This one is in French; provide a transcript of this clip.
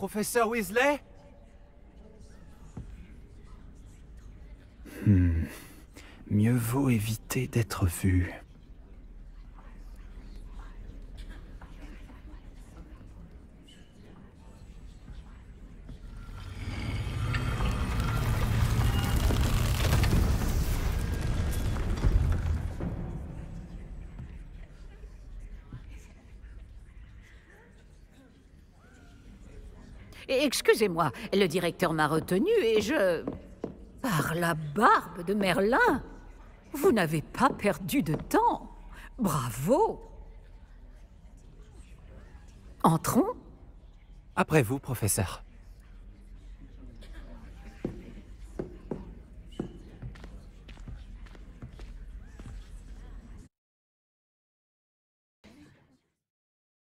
Professeur Weasley? Mieux vaut éviter d'être vu. Excusez-moi, le directeur m'a retenu et je... Par la barbe de Merlin Vous n'avez pas perdu de temps. Bravo. Entrons. Après vous, professeur.